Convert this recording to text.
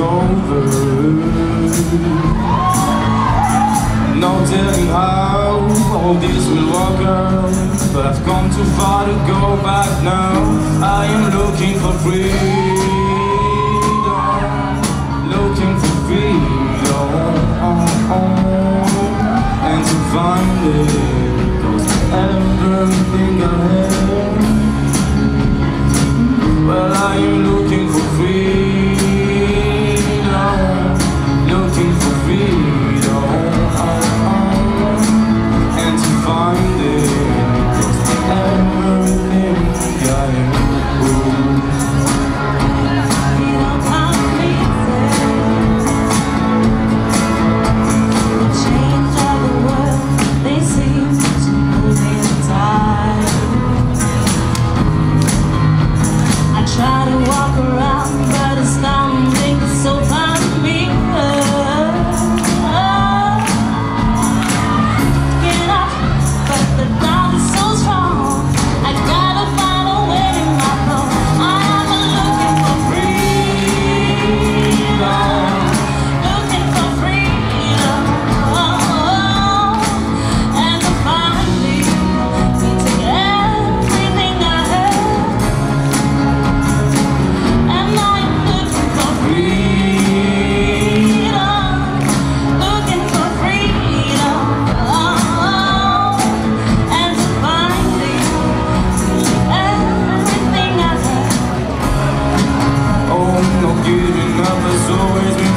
over. No telling how all this will work out. But I've come too far to go back now. I am looking for freedom. Looking for freedom. And to find it. Cause everything I have always